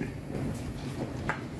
ちょっと。